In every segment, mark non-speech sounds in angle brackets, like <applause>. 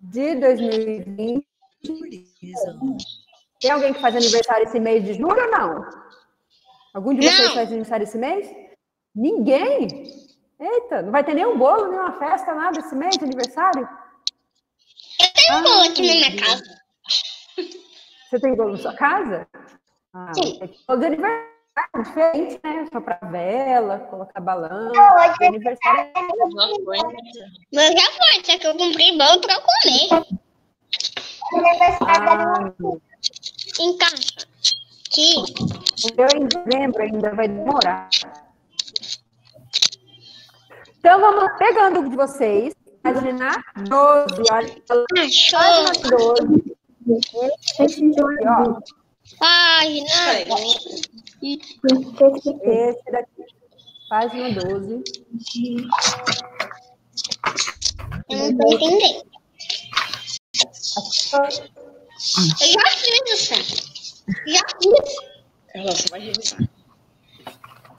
de 2020. Tem alguém que faz aniversário esse mês de julho ou não? Algum de vocês Não. faz aniversário esse mês? Ninguém? Eita, não vai ter nenhum bolo, nenhuma festa, nada esse mês de aniversário? Eu tenho um bolo aqui na minha casa. Você tem bolo na sua casa? Ah, Sim. é de aniversário diferente, né? Soprar vela, colocar balão. hoje de aniversário é Mas já foi, só que eu comprei bolo pra comer. Aniversário Ah, Em casa. Aqui. o meu em dezembro ainda vai demorar. Então, vamos pegando de vocês. Página 12, olha. Achou. Página 12. Esse aqui, ó. Página. Esse daqui. Página 12. Eu não tô entendendo. Eu já fiz isso. Já fiz. Ela só vai revisar.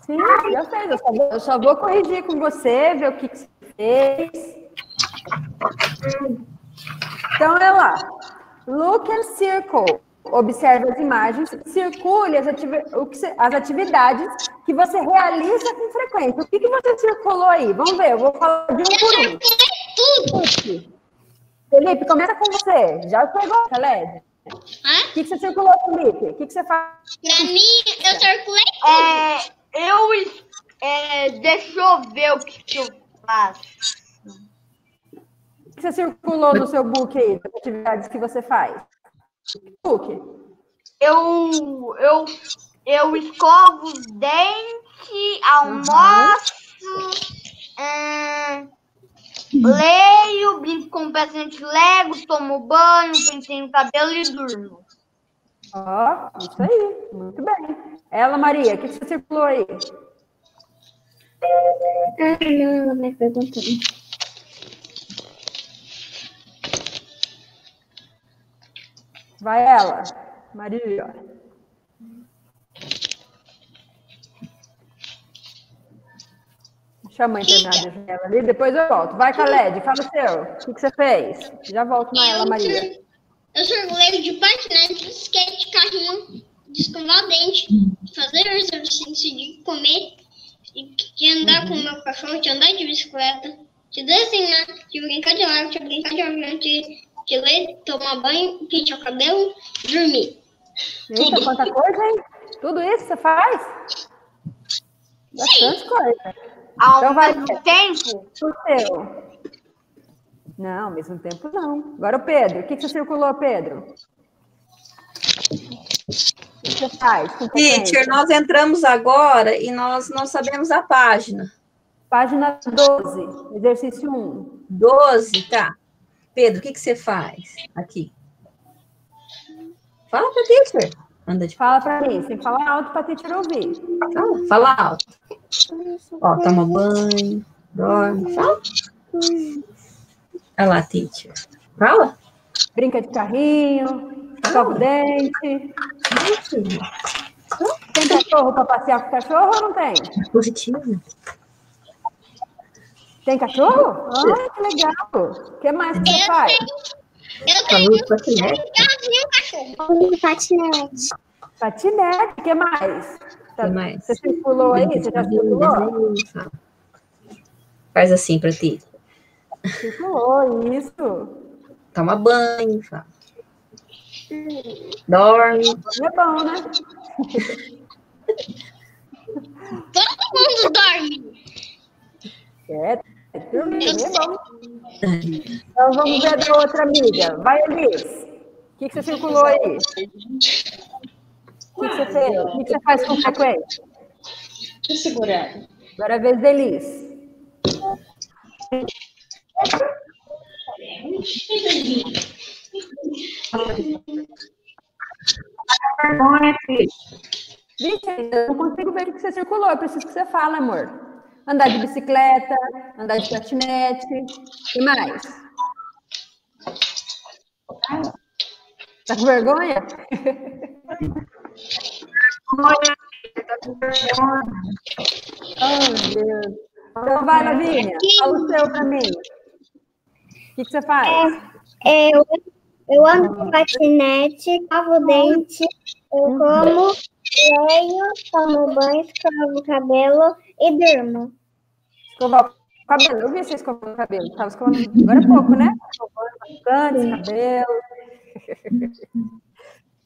Sim, já fez. Eu só, vou, eu só vou corrigir com você, ver o que, que você fez. Então, é lá. Look and circle. Observe as imagens, circule as, ativi- o que você- as atividades que você realiza com frequência. O que, que você circulou aí? Vamos ver, eu vou falar de um Eu por um. circulei tudo. Felipe, começa com você. Já pegou, Caled? Hã? O que, que você circulou, Felipe? O que, que você faz? Pra mim, eu circulei tudo. É, eu. É, deixa eu ver o que, que eu faço. O que você circulou no seu book aí, das atividades que você faz? Eu. Eu. Eu escovo os dentes, almoço. é, leio, brinco com de Lego, tomo banho, penteio no cabelo e durmo. Ó, isso aí, muito bem. Ela, Maria, o que você circulou aí? Ah, não, ela vai perguntando. Vai ela, Maria. Deixa a mãe terminar de ver ela ali, depois eu volto. Vai, Khaled, fala o seu. O que, que você fez? Já volto na ela, Maria. Eu circulei de patinete, de skate, carrinho, de escovar dente, de fazer exercício, de comer, de, andar com o meu cachorro, de andar de bicicleta, de desenhar, de brincar de lago, de brincar de avião, de, de ler, tomar banho, pentear o cabelo, dormir. Eita, quanta coisa, hein? Tudo isso você faz? Bastante coisa. Ao Então vai. mesmo tempo, O seu. Não, ao mesmo tempo não. Agora o Pedro. O que, que você circulou, Pedro? O que você faz? Teacher, nós entramos agora e nós não sabemos a página. Página 12, exercício 1. 12, tá. Pedro, o que, que você faz aqui? Fala para teacher. Anda de Fala pra mim, sem falar alto pra teacher ouvir. fala, fala alto. Ó, toma banho, dorme, fala. Olha lá, teacher. Fala. Brinca de carrinho, escova o dente. Tem cachorro pra passear com o cachorro ou não tem? Positivo. Tem cachorro? Ah, que legal. O que mais que você Eu faz? tenho, eu tenho Falou patinete. um cachorro. Patinete. Patinete, o que mais? Tá- Que mais? Você circulou aí? Você já circulou? Fala. Faz assim para ti. Circulou, isso. Toma banho, fala. Dorme. É bom, né? Todo mundo dorme. É, Então vamos ver da outra amiga. Vai, Elis. O que, que você circulou aí? O que, que você fez? O que, que você faz com frequência? Tô segurando. Agora é a vez da Elis. Vixe, eu não consigo ver o que você circulou. Eu preciso que você fale, amor. Andar de bicicleta, andar de patinete. O que mais? Tá com vergonha? Oh, meu Deus. Então vai, Lavínia. Fala o seu pra mim. O que, que você faz? Eu, eu ando com patinete, escovo o dente, eu como, leio, tomo banho, escovo o cabelo e durmo. Escovar o cabelo. Eu vi você escovando o cabelo. Estava escovando agora é pouco, né? Escovando bastante cabelo. <laughs>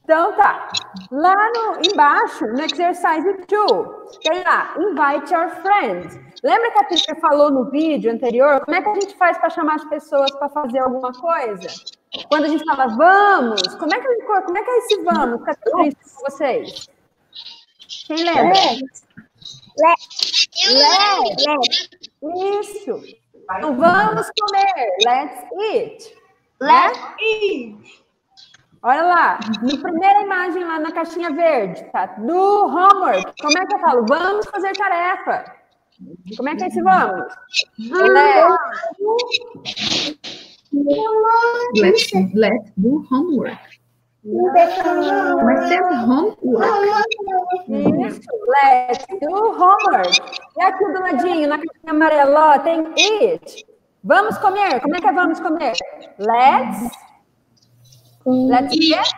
Então tá. Lá no, embaixo, no exercise 2, tem lá, invite your friends. Lembra que a teacher falou no vídeo anterior? Como é que a gente faz para chamar as pessoas para fazer alguma coisa? Quando a gente fala vamos, como é que, como é, que é esse vamos? Fica triste com vocês. Quem lembra? Eu Isso. Então vamos comer. Let's eat. Let's eat. Olha lá, na primeira imagem lá na caixinha verde, tá? Do homework. Como é que eu falo? Vamos fazer tarefa. Como é que é esse vamos? Let's, let's do homework. Mas é homework. Isso, let's do homework. E aqui do ladinho, na caixinha amarela, tem eat. Vamos comer. Como é que é vamos comer? Let's. Let's get.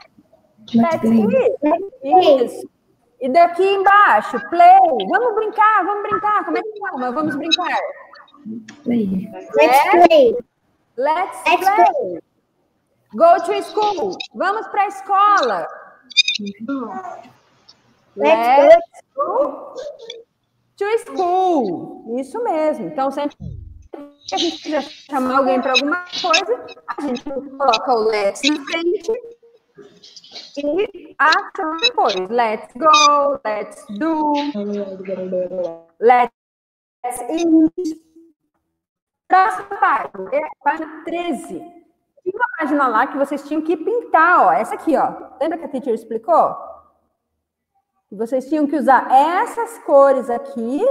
Let's eat. Isso. E daqui embaixo, play. Vamos brincar, vamos brincar. Como é que chama? Vamos brincar. Play. Let's play. Let's Let's play. Go to school. Vamos para a escola. Let's go to school. Isso mesmo. Então, sempre que a gente quiser chamar alguém para alguma coisa, a gente coloca o let's na frente e ação depois. Let's go, let's do, let's eat. Próxima página, é a página 13. Tinha uma página lá que vocês tinham que pintar, ó. Essa aqui, ó. Lembra que a teacher explicou? Que vocês tinham que usar essas cores aqui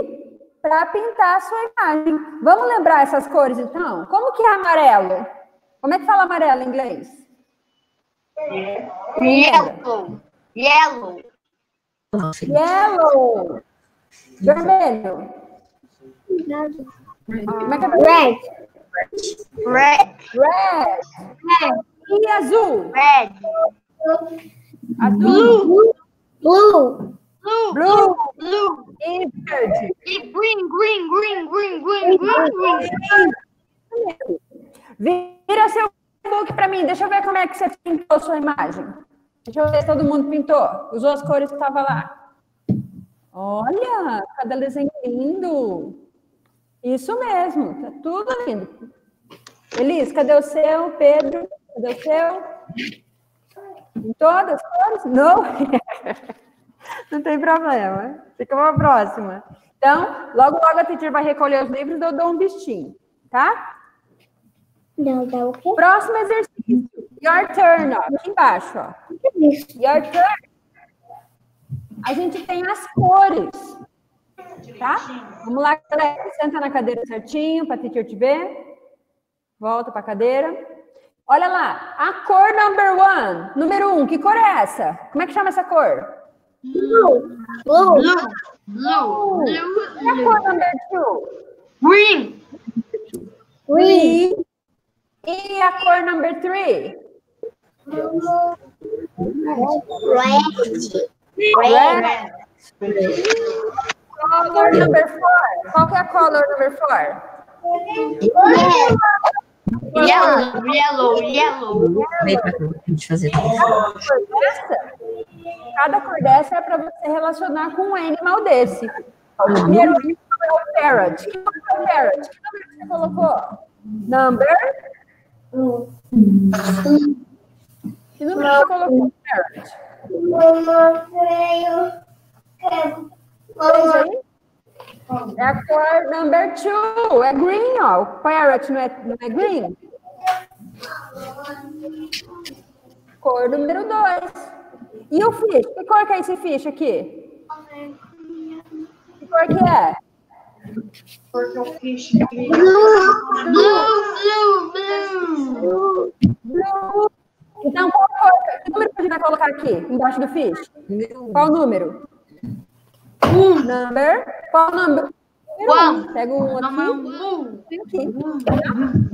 para pintar a sua imagem. Vamos lembrar essas cores, então? Como que é amarelo? Como é que fala amarelo em inglês? Yellow. Yellow. Yellow. Vermelho. Como é que é Red. Red. Red. E azul? Red. Azul. Blue. Blue. Blue. Blue. E verde. E green, green, green, green, green, green, green. Vira seu book para mim. Deixa eu ver como é que você pintou a sua imagem. Deixa eu ver se todo mundo pintou. Usou as cores que estavam lá. Olha, cada desenho lindo. Isso mesmo, tá tudo lindo. Elis, cadê o seu? Pedro, cadê o seu? Em todas as cores? Não? <laughs> Não tem problema. Fica uma próxima. Então, logo, logo a teacher vai recolher os livros e eu dou um bichinho, tá? Não, dá o quê? Próximo exercício. Your turn, ó. Aqui embaixo, ó. Your turn. A gente tem as cores. Tá? Vamos lá, galera. Senta na cadeira certinho para a teacher te ver. Volta para a cadeira. Olha lá. A cor number one. Número um. Que cor é essa? Como é que chama essa cor? Blue. Blue. Blue. E a cor number two? Green. Green. E a cor number three? Red. Red. Color number four. Qual que é a color number four? Yellow. Yellow. Yellow. Fazer. Cada cor dessa, é para você relacionar com um animal desse. O primeiro é o parrot. Que número é o parrot? Que número você colocou? Number? Que número você colocou? Parrot. Fez aí? É a cor number two. É green, ó. O parrot não é, não é green? Cor número dois. E o fish? Que cor que é esse fish aqui? Que cor que é? Blue. Blue. Blue. Blue. Então, qual cor? Que número que a gente vai colocar aqui, embaixo do fish? Qual número? Um. Number. Qual número? One. Pega um Number aqui.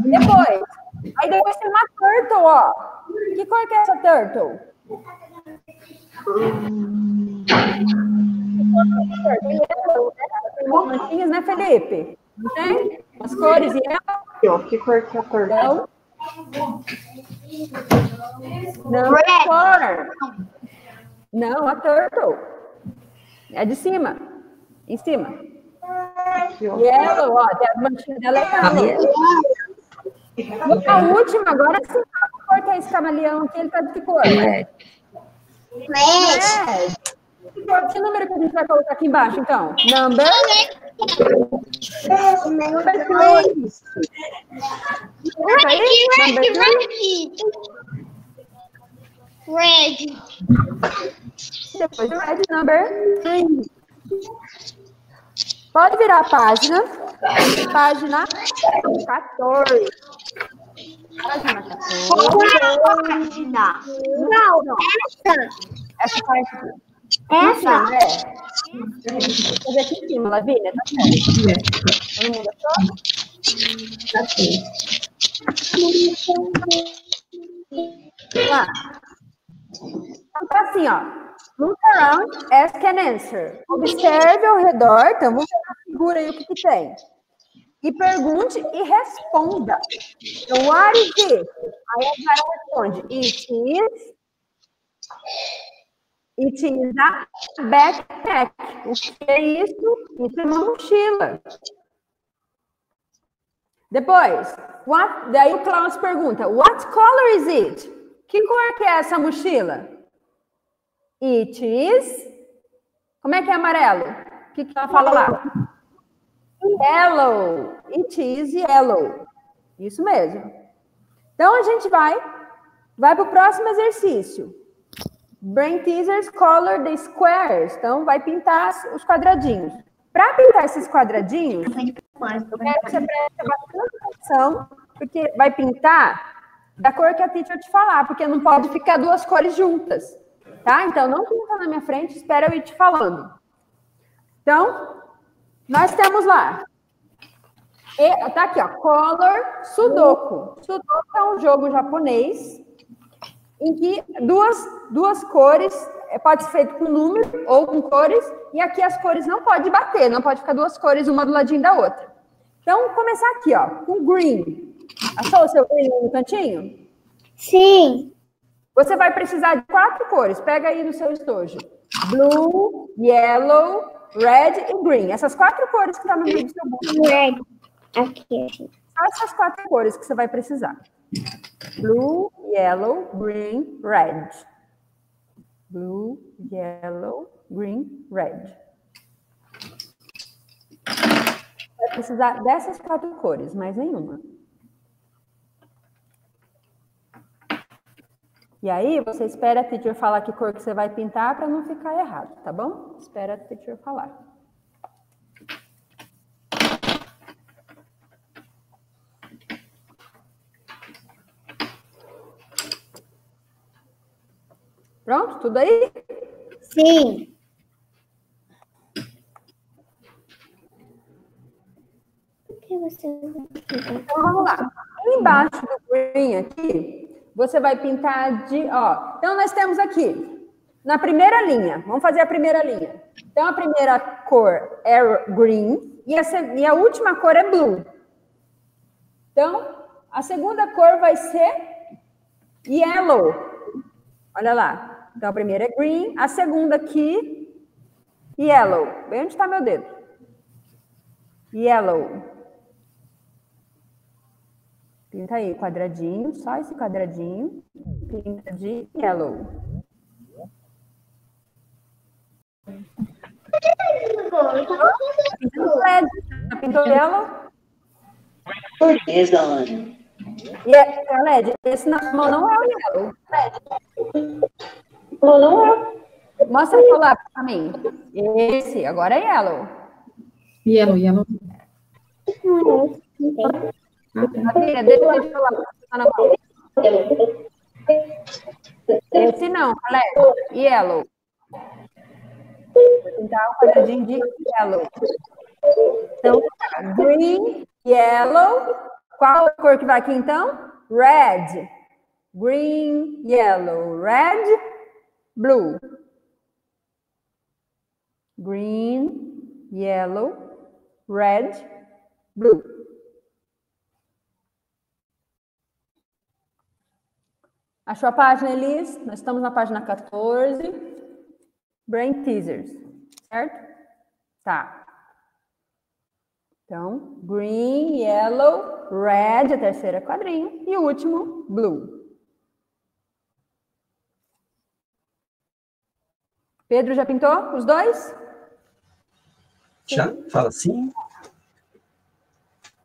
Depois, Aí depois tem uma turtle, ó. Que cor que é essa turtle? Né? Tem né, Felipe? Não tem? As cores. Aqui, ó. Que cor que é a torta? Não, não é cor. Não, a turtle. É de cima. Em cima. Ó. Yellow, ó. Tem as manchinhas dela é yellow. E a última, agora sim, que cor que é esse camaleão aqui? Ele tá de que cor? Red. Red. Que número que a gente vai colocar aqui embaixo, então? Number? Number three. Red, red, red. Red. Depois o red number. Pode virar a página. Página 14. Página 14. Qual é a página? Não, essa. Essa parte aqui. Essa. Tá, é. Aqui em cima, Lavínia, tá certo. Todo mundo achou? Tá certo. Lá. Então tá assim, ó. Look around, ask and answer. Observe ao redor, então vamos ver na figura aí o que, que tem. E pergunte e responda. Então, what is it? Aí a Zara responde, it is... It is a backpack. O que é isso? Isso é uma mochila. Depois, what, daí o Klaus pergunta, what color is it? Que cor que é essa mochila? It is... Como é que é amarelo? O que, que ela fala lá? Yellow. It is yellow. Isso mesmo. Então, a gente vai, vai para o próximo exercício. Brain teasers color the squares. Então, vai pintar os quadradinhos. Para pintar esses quadradinhos, eu quero que você preste bastante atenção, porque vai pintar da cor que a teacher te falar, porque não pode ficar duas cores juntas, tá? Então, não pinta na minha frente, espera eu ir te falando. Então, nós temos lá. E, tá aqui, ó. Color Sudoku. Sudoku é um jogo japonês em que duas, duas cores, é, pode ser feito com número ou com cores, e aqui as cores não pode bater, não pode ficar duas cores uma do ladinho da outra. Então, começar aqui, ó, com green. Achou o seu green no cantinho? Sim. Você vai precisar de quatro cores. Pega aí no seu estojo. Blue, yellow, red e green. Essas quatro cores que estão no meio do seu bolso. Red. Aqui. aqui. São essas quatro cores que você vai precisar. Blue, yellow, green, red. Blue, yellow, green, red. Vai precisar dessas quatro cores, mais nenhuma. E aí, você espera a teacher falar que cor que você vai pintar para não ficar errado, tá bom? Espera a teacher falar. Pronto? Tudo aí? Sim. Então vamos lá. Embaixo do green aqui, você vai pintar de, ó. Então nós temos aqui na primeira linha. Vamos fazer a primeira linha. Então a primeira cor é green e a, e a última cor é blue. Então a segunda cor vai ser yellow. Olha lá. Então a primeira é green, a segunda aqui yellow. Bem onde está meu dedo? Yellow. Pinta aí, quadradinho, só esse quadradinho. Pinta de yellow. Pintando LED. Já pintou yellow? Is on. E é, é LED. Esse na mão não é o yellow. Não, não é. Mostra o lápis pra mim. Esse, agora é yellow. Yellow, yellow. Tá. Esse não, LED. Yellow. Um quadradinho de yellow. Então, tá. green, yellow. Qual a cor que vai aqui então? red, green, yellow, red, blue. Green, yellow, red, blue. Achou a página, Elis? Nós estamos na página 14. Brain teasers, certo? Tá. Então, green, yellow, red, a terceira quadrinha. E o último, blue. Pedro já pintou os dois? Já? Fala assim.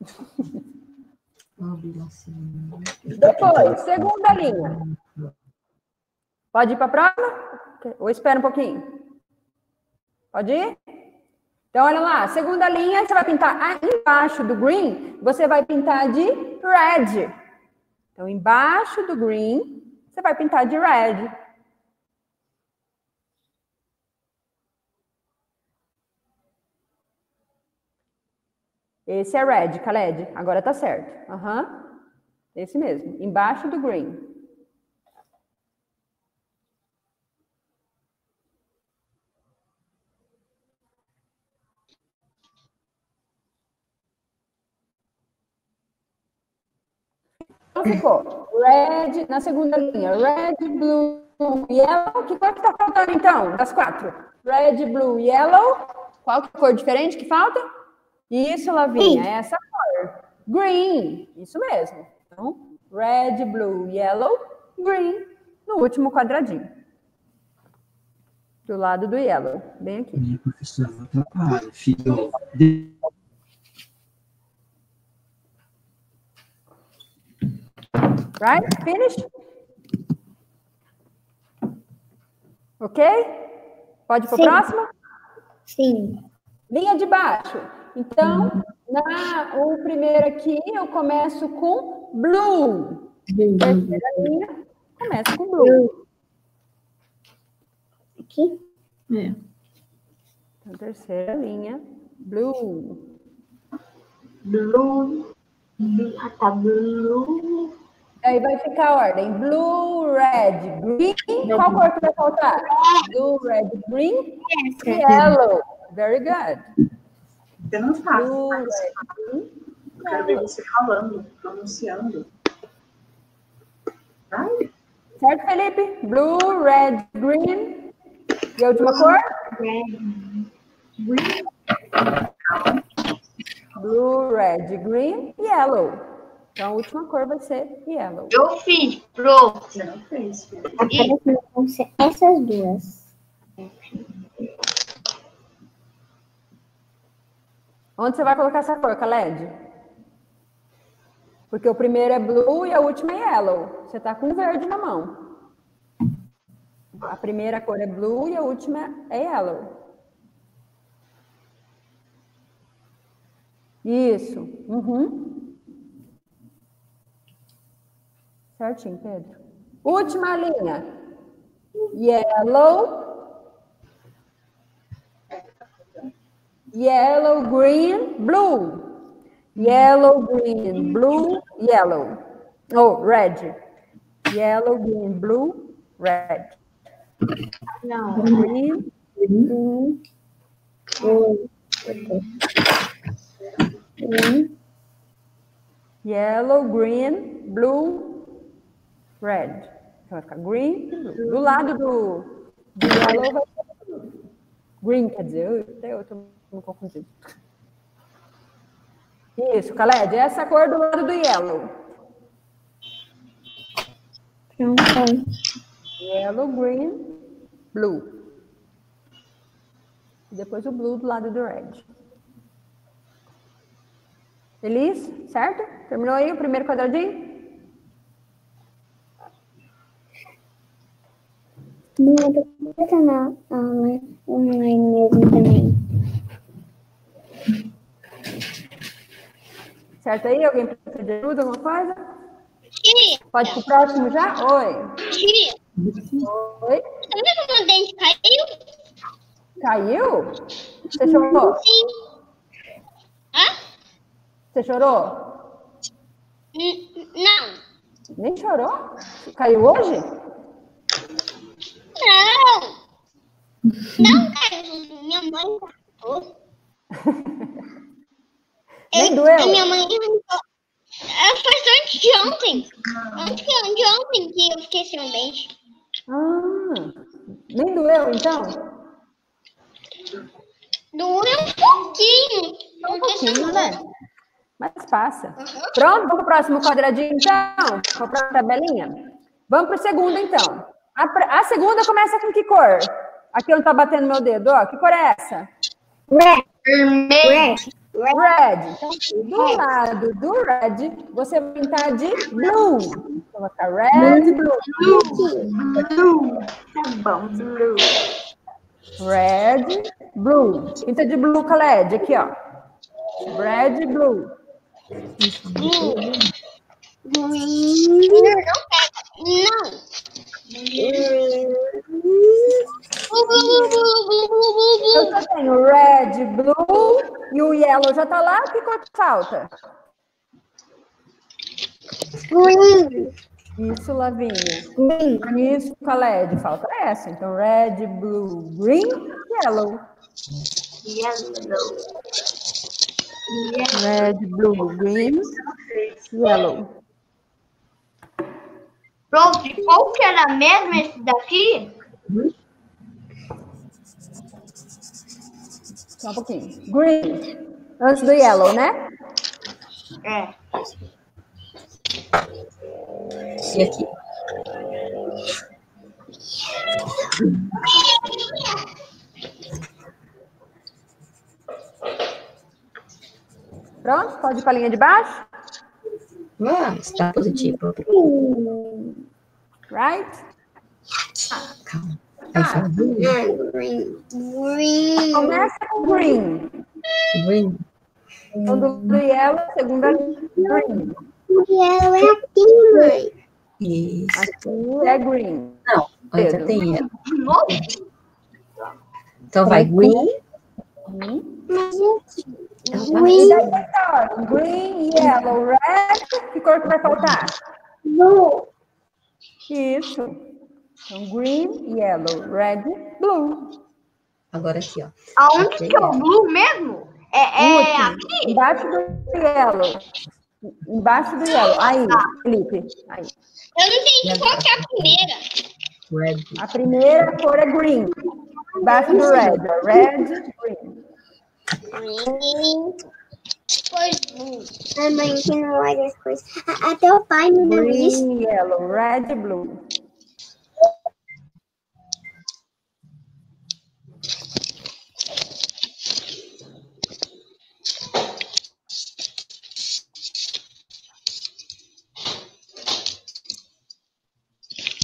<laughs> Depois, segunda linha. Pode ir para a próxima? Ou espera um pouquinho? Pode ir? Então, olha lá, segunda linha, você vai pintar embaixo do green, você vai pintar de red. Então, embaixo do green, você vai pintar de red. Esse é red, Khaled. Agora tá certo. Aham. Uhum. Esse mesmo. Embaixo do green. Então ficou red na segunda linha. Red, blue, yellow. Que cor que tá faltando então? Das quatro. Red, blue, yellow. Qual que é a cor diferente que falta? Isso, Lavinha, é essa cor. Green, isso mesmo. Então, red, blue, yellow, green, no último quadradinho. Do lado do yellow, bem aqui. Minha professora não atrapalha, filho. Right? Finish? Ok? Pode ir para a próxima? Sim. Linha de baixo. Então, na, o primeiro aqui, eu começo com blue. Terceira linha, começo com blue. Aqui? É. Então, terceira linha, blue. Blue. Ah, tá blue. Aí vai ficar a ordem: blue, red, green. Qual cor que vai faltar? Blue, red, green, yellow. Very good. Você não red, green, Eu quero ver você falando, pronunciando. Vai. Certo, Felipe? Blue, red, green. E a última cor? Blue, red, green, yellow. Então a última cor vai ser yellow. Eu fiz, pronto. Não fez, ser essas duas. Onde você vai colocar essa cor, Khaled? Porque o primeiro é blue e a última é yellow. Você tá com verde na mão. A primeira cor é blue e a última é yellow. Isso. Uhum. Certinho, Pedro. Última linha. Yellow. Yellow, green, blue. Yellow, green, blue, yellow. Oh, red. Yellow, green, blue, red. Não. Green, Um, dois, um, yellow, green, blue, red. Então vai ficar green blue. Do lado do, do yellow vai ser green, quer dizer, eu, eu me confundindo. Isso, Khaled, essa é a cor do lado do yellow. Yellow, green, blue. E depois o blue do lado do red. Feliz? Certo? Terminou aí o primeiro quadradinho? Não, depois tá na aula online mesmo também. Certo aí? Alguém precisa de ajuda, alguma coisa? Tia, Pode ir pro próximo já? Oi. tia, Oi. que o meu dente caiu? Caiu? Você chorou? Sim. Hã? Você chorou? N- não. Nem chorou? Caiu hoje? Não! Não, cara, minha mãe contou. <laughs> Nem Eu- doeu? A minha mãe arrancou. Foi antes de ontem. Antes de ontem que eu fiquei sem um dente. Ah, nem doeu, então? Doeu um pouquinho. Um pouquinho, né? Mas passa. Pronto, vamos pro próximo quadradinho, então? Vamos para a tabelinha? Vamos para o segundo, então. A, a segunda começa com que cor? Aqui onde tá batendo meu dedo, ó. Que cor é essa? Vermelho. Red. Red. Então, do lado do red, você vai pintar de blue. Então, vai ficar red, blue. Tá bom, Blue. Red, blue. Pinta de blue com a LED, aqui, ó. Red, blue. Não pega. Não. Bu, Eu só tenho red, blue e o yellow já tá lá. Que cor que falta? Green. Isso, Lavinha. Green. Isso com a LED. Falta essa. Então, red, blue, green, yellow. Yellow. Red, blue, green, yellow. Pronto, e qual que era mesmo esse daqui? Só um pouquinho. Green. Antes do yellow, né? É. E aqui. Pronto? Pode ir para a linha de baixo? Ah, está positivo. Right? Calma. Aí fala blue, Green. Green. Começa com green. green. Então, do, do yellow, segunda green. Yellow é aqui, mãe. Isso. Aqui é green. Não, ainda tem yellow. Então vai green. Mas aqui. E estar, ó, green, yellow, red. Que cor que vai faltar? Blue. Isso. Então, green, yellow, red, blue. Agora aqui, ó. aonde que é o blue mesmo? É, é aqui? Embaixo do yellow. Embaixo do yellow. Aí, Felipe. Aí. Eu não entendi qual que é a primeira. Red. A primeira cor é green. Embaixo do red. Red, green. Pois blue. A mãe que não olha as coisas. Até o pai me deu isso. Green, yellow, red, blue.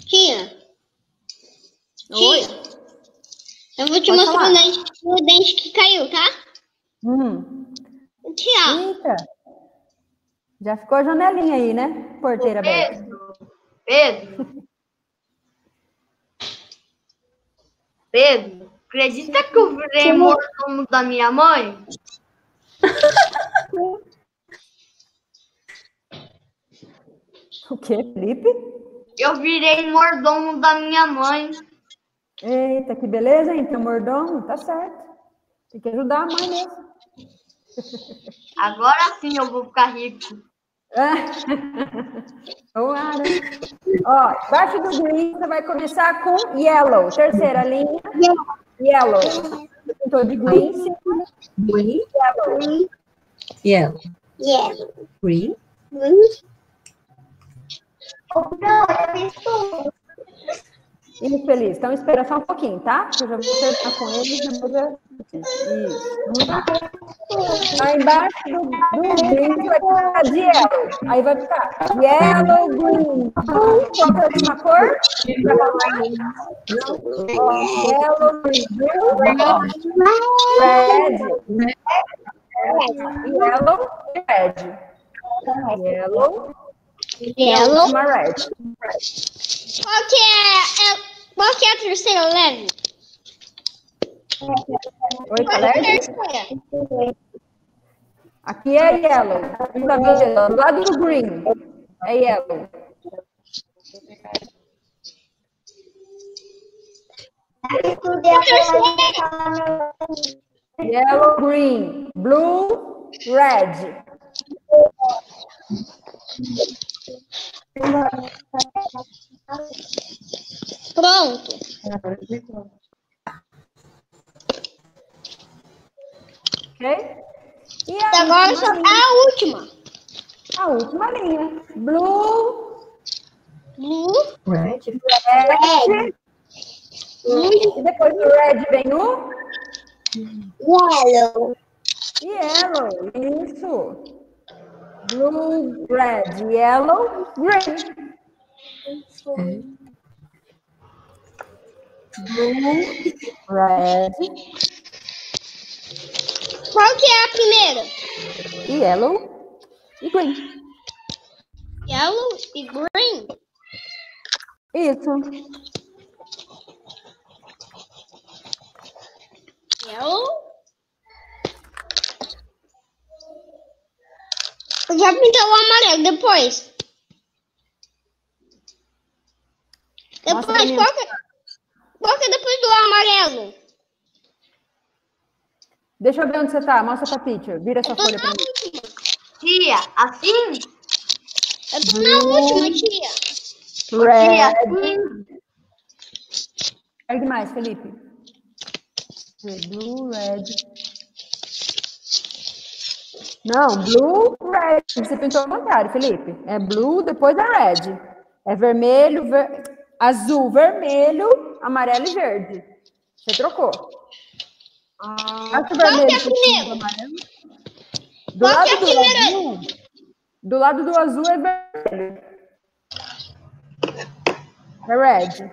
Tia. Oi. Eu vou te Pode mostrar falar. o dente, o dente que caiu, tá? Hum. Tia. Eita. Já ficou a janelinha aí, né? Porteira aberta. Pedro. Pedro. Pedro, acredita que eu virei mordomo da minha mãe? O quê, Felipe? Eu virei mordomo da minha mãe. Eita, que beleza, hein? Tem um mordomo, tá certo. Tem que ajudar a mãe mesmo. Agora sim eu vou ficar rico. <laughs> Tomara. Ó, embaixo do green, você vai começar com yellow. Terceira linha, yellow. Pintou de green, segunda, Green. yellow. Green. Yellow. Yellow. Green. Green. Não, eu estou. Isso, feliz. Então, espera só um pouquinho, tá? Eu já vou terminar com eles e depois eu... Isso. Aí embaixo do, do green, vai colocar de yellow. Aí vai ficar yellow, green. Qual é a última cor? Yellow, green, red. Yellow, red. Yellow, Yellow. red. Que é, é- qual que é a terceira leve? Oi, Qual é a é terceira? Aqui é yellow. Nunca vi. Do lado do green. É yellow. Yellow, green, blue, red. Pronto. Ok? E a Agora última só linha? a última. A última linha. Blue, Blue, red. E depois do red vem o Yellow. yellow. Isso. Blue, red, yellow, green. Blue, red, qual que é a primeira? yellow e green. Yellow e green. Isso. Yellow. Eu vou pintar o amarelo depois. Depois, mim. qual que, qual que é depois do amarelo? Deixa eu ver onde você tá. Mostra pra teacher. Vira essa folha pra mim. Tia, assim? Eu tô na última, tia. Tia, Red. assim? Ergue mais, Felipe. Blue, red. Não, blue, red. Você pintou ao contrário, Felipe. É blue, depois é red. É vermelho, ver- azul, vermelho, amarelo e verde. Você trocou. Acho Qual que é primeira? amarelo. Do Qual lado é do azul. Do lado do azul é vermelho. É red.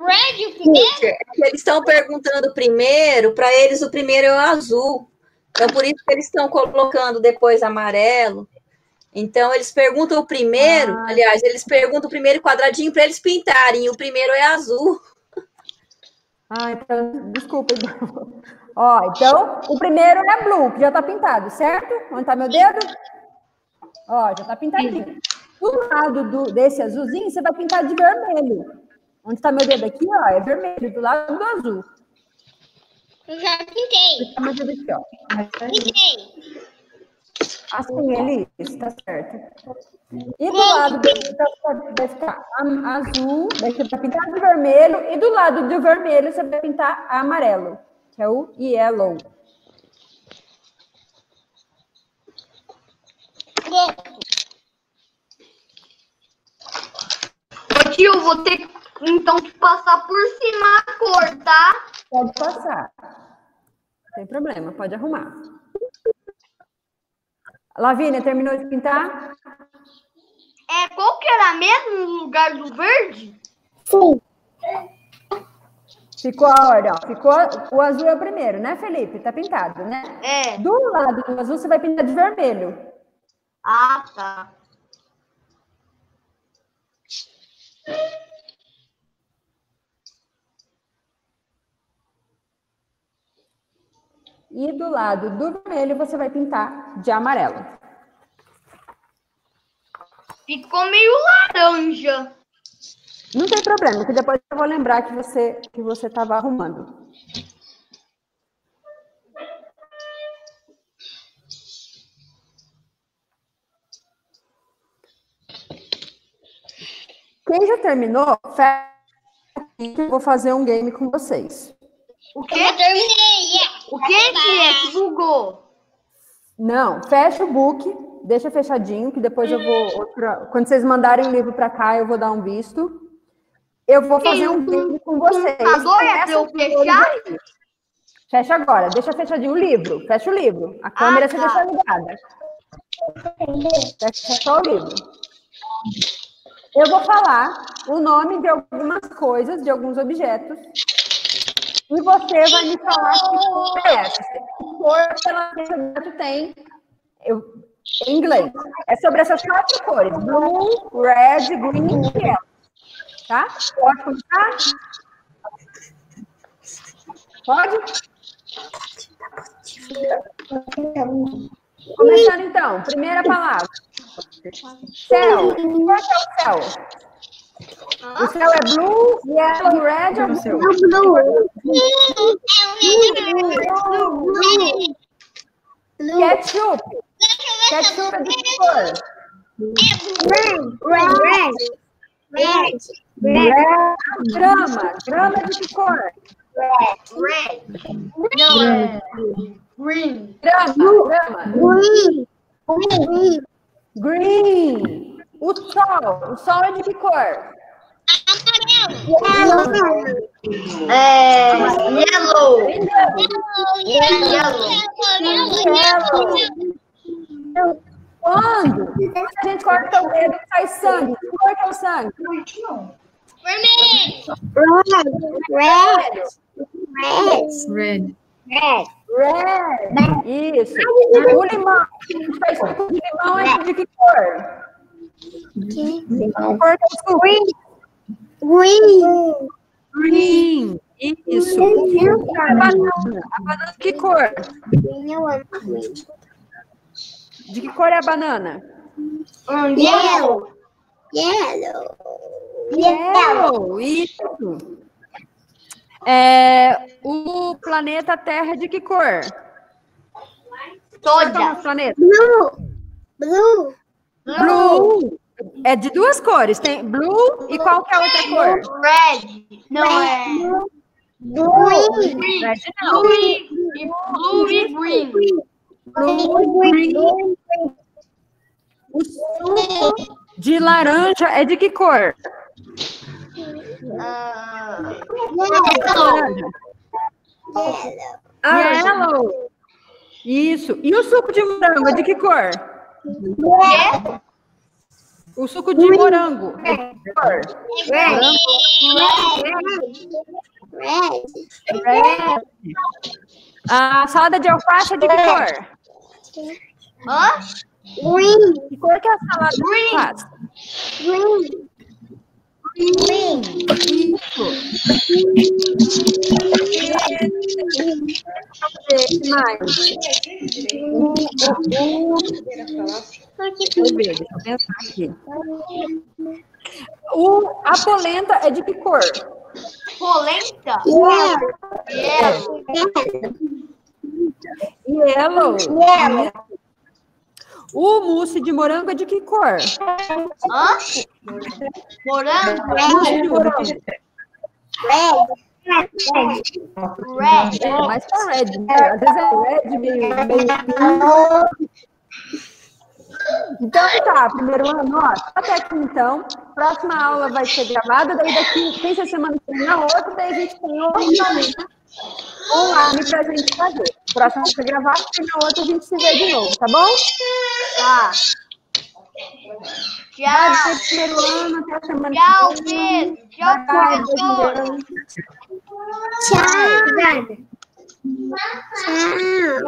Red o primeiro? É eles estão perguntando primeiro, para eles o primeiro é o azul. Então, por isso que eles estão colocando depois amarelo. Então, eles perguntam o primeiro, Ah. aliás, eles perguntam o primeiro quadradinho para eles pintarem. O primeiro é azul. Ah, então, desculpa. Ó, então, o primeiro é blue, que já tá pintado, certo? Onde tá meu dedo? Ó, já tá pintadinho. Do lado do, desse azulzinho, você vai pintar de vermelho. Onde tá meu dedo aqui, ó, é vermelho, do lado do azul. Eu já pintei. Tá meu dedo aqui, ó. Pintei. Assim, Elis, tá certo. E do lado do então, vai ficar azul, daí você vai pintar de vermelho, e do lado do vermelho você vai pintar amarelo, que é o yellow. Tio, vou ter então que passar por cima a cor, tá? Pode passar. Não tem problema, pode arrumar. Lavínia, terminou de pintar? É, qual que era mesmo o lugar do verde? Sim. Ficou a ordem, ó. Ficou, o azul é o primeiro, né, Felipe? Tá pintado, né? É. Do lado do azul, você vai pintar de vermelho. Ah, tá. E do lado do vermelho, você vai pintar de amarelo. Ficou meio laranja. Não tem problema, que depois eu vou lembrar que você que você estava arrumando. Quem já terminou, fecha aqui que eu vou fazer um game com vocês. O Eu quê? terminei. O que que é que bugou? Não, fecha o book, deixa fechadinho, que depois eu vou. outra- quando vocês mandarem o livro para cá, eu vou dar um visto. Eu vou fazer um game com vocês. computador é pra eu fechar? Fecha agora, deixa fechadinho o livro. Fecha o livro. A câmera você tá. deixa ligada. Fecha só o livro. Eu vou falar o nome de algumas coisas, de alguns objetos. E você vai me falar que cor é essa. Que cor que ela- que tem eu, em inglês. É sobre essas quatro cores: blue, red, green e yellow. Tá? Pode começar? Pode? Começando então, primeira palavra. Céu. Qual é o céu? O céu é blue, yellow, red ou blue? Blue. Blue. Ketchup. Ketchup é de que cor? Red. Red. Red. Red. Red. Grama. Grama é de que cor? Red. É green. Grama. Grama. Green. Green. Green. O sol. O sol é de que cor? Amarelo. É, yellow. Yellow. Yellow. Quando a gente corta o dedo sai sangue, que cor que é o sangue? Vermelho. Red. Red. Red. Red. Red. Isso. O limão. A gente faz suco de limão é de que cor? É suco? Green. Green. Isso. A banana? A banana de que cor? De que cor é a banana? Yellow. Yellow. Yellow. Isso. É, o planeta Terra é de que cor? Qual é o Toda. planeta? Blue. Blue. Blue. É de duas cores. Tem blue e qual que é a outra cor? Red. Não, é Green. Red não. blue e, e blue e green. Blue, green. O suco de laranja é de que cor? Ah, Laranja. Yellow. Isso. E o suco de morango é de que cor? O suco de morango? Red. Red. A salada de alface é de que cor? hã? Green. Que cor que é a salada de alface? Green. Isso. Que mais? O, o, o... Deixa eu pensar aqui. O, a polenta é de que cor? Polenta? Yellow. Yellow. Yellow. O mousse de morango é de que cor? Hã? Morango? Mousse de morango. Red. Red. É, mais pra red, né? Às vezes é red, meio, meio. Então tá, primeiro ano, ó, até aqui então. Próxima aula vai ser gravada, daí daqui 15 semanas tem na outra, daí a gente tem outro online pra gente fazer. Próxima vai ser gravada, e na outra a gente se vê de novo, tá bom? Tá. Tchau. primeiro ano, até semana Tchau, que. Pedro. Tchau, professor. Tchau. Tchau.